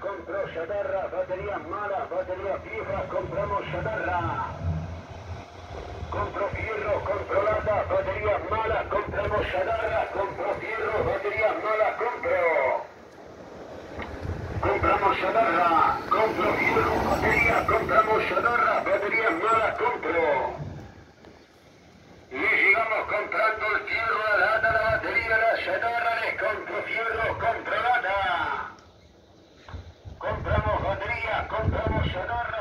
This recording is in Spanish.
compramos batería, compro chatarra, batería mala, batería vieja, compramos chatarra. Compro fierro, compro lata, batería mala, compramos chatarra, compro fierro, batería mala, compro. Compramos chatarra, compro fierro, batería, compramos chatarra, batería mala, compro. Sonora.